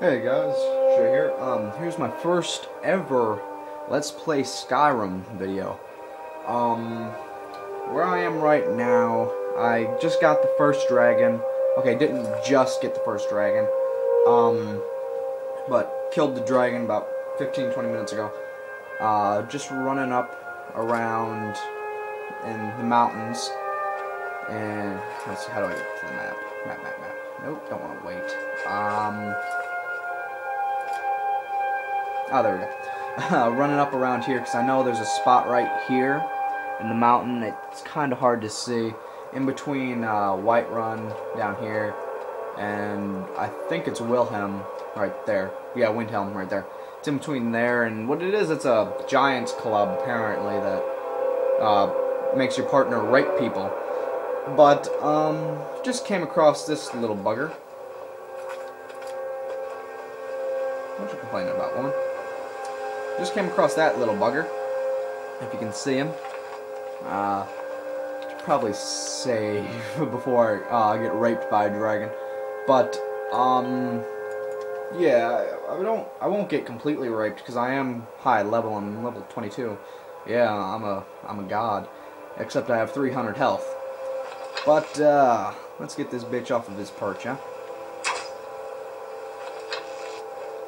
Hey guys, Shay here. Um, here's my first ever Let's Play Skyrim video. Um, where I am right now, I just got the first dragon. Okay, didn't just get the first dragon. Um, but killed the dragon about 15-20 minutes ago. Uh, just running up around in the mountains. And, let's see, how do I get to the map? Map, map, map. Nope, don't want to wait. Um... Oh, there we go. Uh, running up around here because I know there's a spot right here in the mountain. It's kind of hard to see. In between uh, Whiterun down here and I think it's Wilhelm right there. Yeah, Windhelm right there. It's in between there and what it is, it's a giant's club apparently that uh, makes your partner rape people. But, um, just came across this little bugger. What you complaining about, woman? Just came across that little bugger. If you can see him. Uh, probably save before uh, I get raped by a dragon. But, um, yeah, I don't, I won't get completely raped because I am high level. I'm level 22. Yeah, I'm a, I'm a god. Except I have 300 health. But, uh, let's get this bitch off of his perch, huh?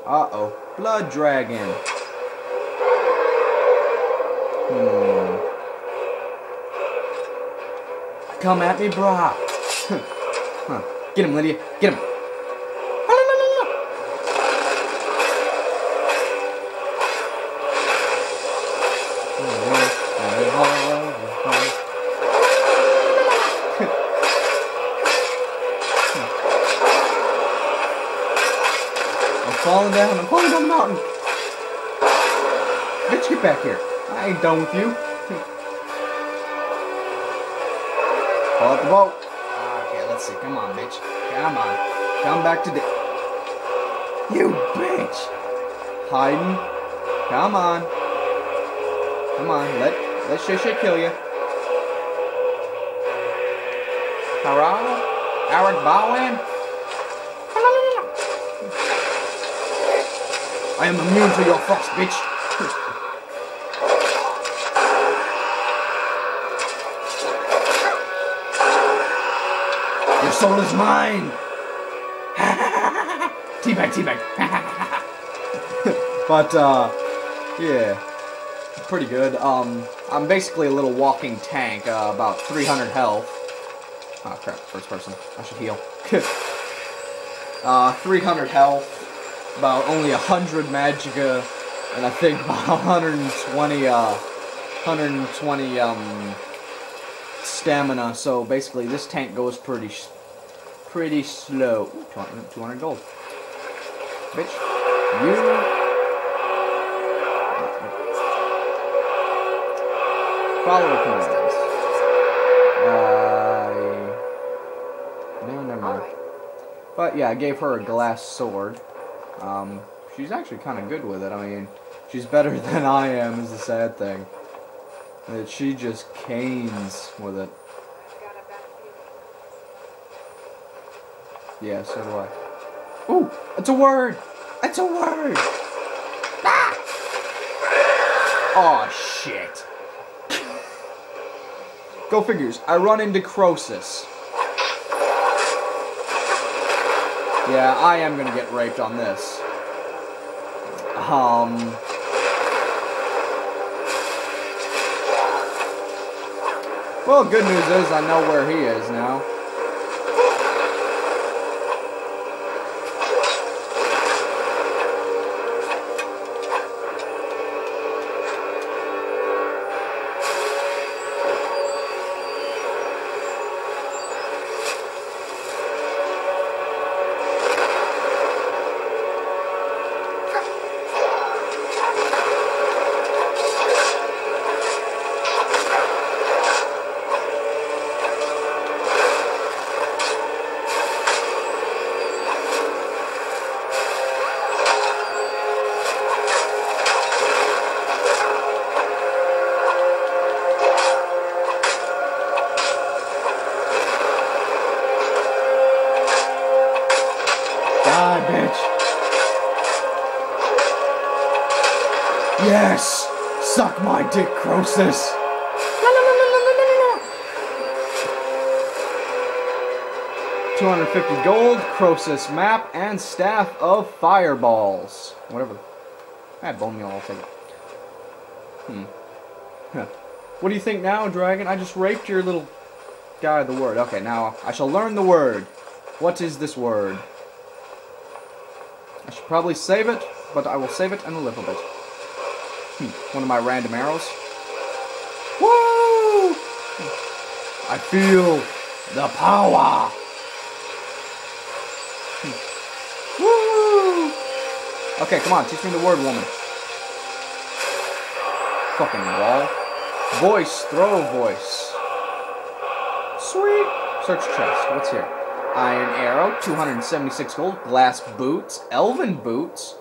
Uh-oh. Blood dragon. Hmm. Come at me, brah. huh. Get him, Lydia. Get him. I'm falling down. I'm falling down the mountain. Bitch, get back here. I ain't done with you. Pull out the boat. Okay, let's see. Come on, bitch. Come on. Come back to the... You bitch. Hiding. Come on. Come on. Let let Shay Shay kill you. Hurrah. Eric Bowen. I am immune to your frost, bitch. soul is mine. teabag, teabag. but uh, yeah, pretty good. Um, I'm basically a little walking tank. Uh, about 300 health. Oh crap, first person. I should heal. uh, 300 health. About only 100 magicka, and I think about 120 uh, 120 um stamina. So basically, this tank goes pretty pretty slow. Ooh, 200, 200 gold. Bitch. You. Follow commands. Uh, no, never mind. But yeah, I gave her a glass sword. Um, she's actually kind of good with it. I mean, she's better than I am, is the sad thing. That she just canes with it. Yeah, so do I. Ooh, it's a word! It's a word! Ah! Oh, shit. Go figures. I run into Krosis. Yeah, I am gonna get raped on this. Um... Well, good news is I know where he is now. Yes! Suck my dick, Krosis! 250 gold, Krosis map, and staff of fireballs. Whatever. I had bone meal, I'll take it. Hmm. Huh. What do you think now, dragon? I just raped your little guy the word. Okay, now I shall learn the word. What is this word? I should probably save it, but I will save it in a little bit. Hmm. One of my random arrows. Woo! I feel the power. Woo! Okay, come on, teach me the word, woman. Fucking wall. Voice, throw voice. Sweet. Search chest. What's here? Iron arrow, 276 gold. Glass boots, elven boots.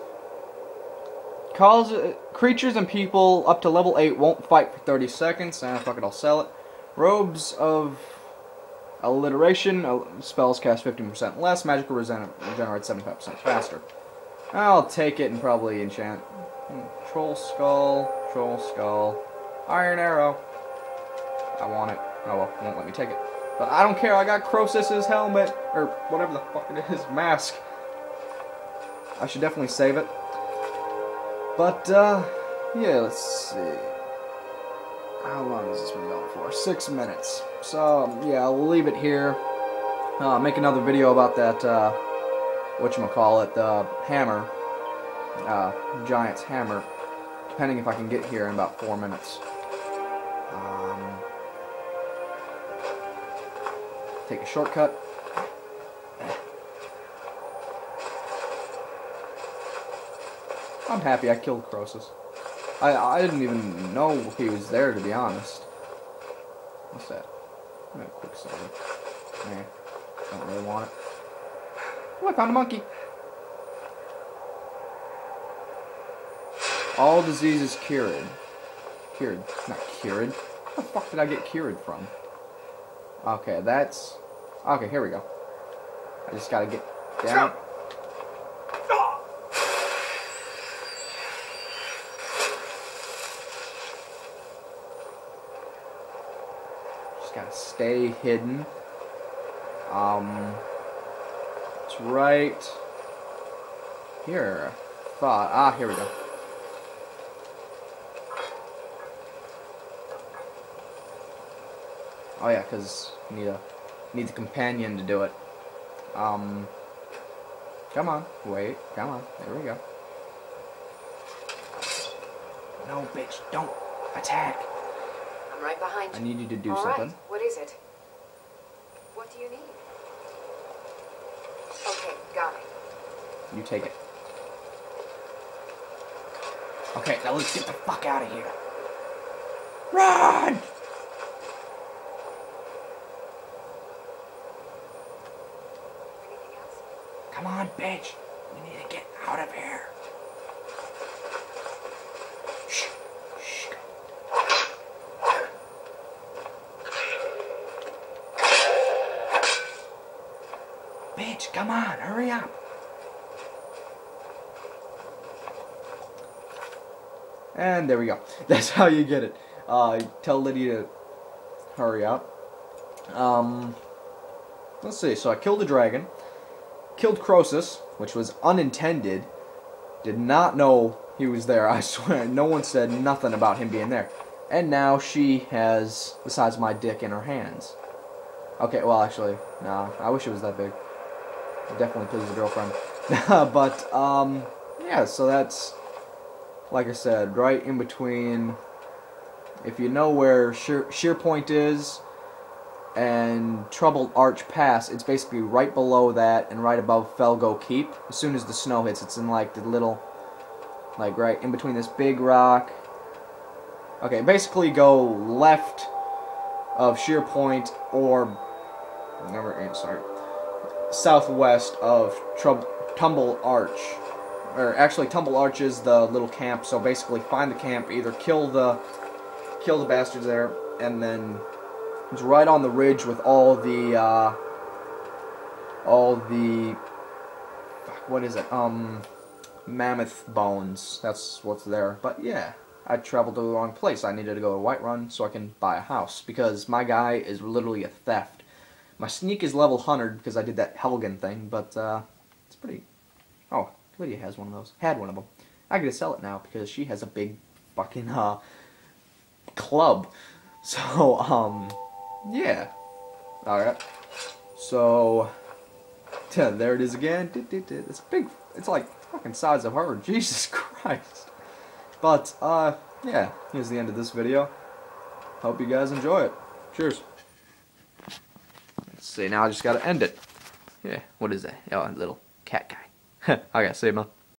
Calls uh, creatures and people up to level 8 won't fight for 30 seconds. Ah, fuck it, I'll sell it. Robes of Alliteration, uh, spells cast 15% less, magical regenerate 75% faster. I'll take it and probably enchant. Hmm, troll skull, troll skull, iron arrow. I want it. Oh well, won't let me take it. But I don't care, I got Krosis's helmet, or whatever the fuck it is, mask. I should definitely save it. But, uh, yeah, let's see. How long has this been going for? Six minutes. So, yeah, I'll leave it here. Uh, make another video about that, uh, whatchamacallit, the hammer. Uh, Giant's hammer. Depending if I can get here in about four minutes. Um, take a shortcut. I'm happy I killed Krosis. I I didn't even know he was there to be honest. What's that? I'm gonna don't really want it. Oh, I found a monkey. All diseases cured. Cured, not cured. Where the fuck did I get cured from? Okay, that's... Okay, here we go. I just gotta get down. Stay hidden. Um, it's right here. Thought. Ah, here we go. Oh yeah, because need a need a companion to do it. Um, come on, wait, come on. There we go. No, bitch, don't attack. I'm right behind you. I need you to do All something. right. What is it? What do you need? Okay, got it. You take it. Okay, now let's get the fuck out of here. Run! Come on, bitch. We need to get out of here. Come on, hurry up. And there we go. That's how you get it. Uh, tell Liddy to hurry up. Um, let's see. So I killed the dragon, killed Krosis, which was unintended. Did not know he was there. I swear, no one said nothing about him being there. And now she has of my dick in her hands. Okay, well, actually, no. I wish it was that big. Definitely please the girlfriend. but, um, yeah, so that's, like I said, right in between, if you know where Shearpoint is, and Troubled Arch Pass, it's basically right below that and right above Fellglow Keep. As soon as the snow hits, it's in like the little, like right in between this big rock. Okay, basically go left of Shearpoint or, number eight, sorry, southwest of Trub Tumble Arch. Or actually, Tumble Arch is the little camp, so basically find the camp, either kill the, kill the bastards there, and then it's right on the ridge with all the, uh, all the, what is it, um, mammoth bones. That's what's there. But yeah, I traveled to the wrong place. I needed to go to Whiterun so I can buy a house because my guy is literally a theft. My sneak is level 100 because I did that Helgen thing, but uh, it's pretty. Oh, Lydia has one of those. Had one of them. I gotta sell it now because she has a big fucking uh club. So um, yeah. All right. So yeah, there it is again. It's big. It's like fucking size of her. Jesus Christ. But uh, yeah. Here's the end of this video. Hope you guys enjoy it. Cheers. See. Now I just gotta end it. Yeah. What is that? Oh, a little cat guy. okay. See you, man.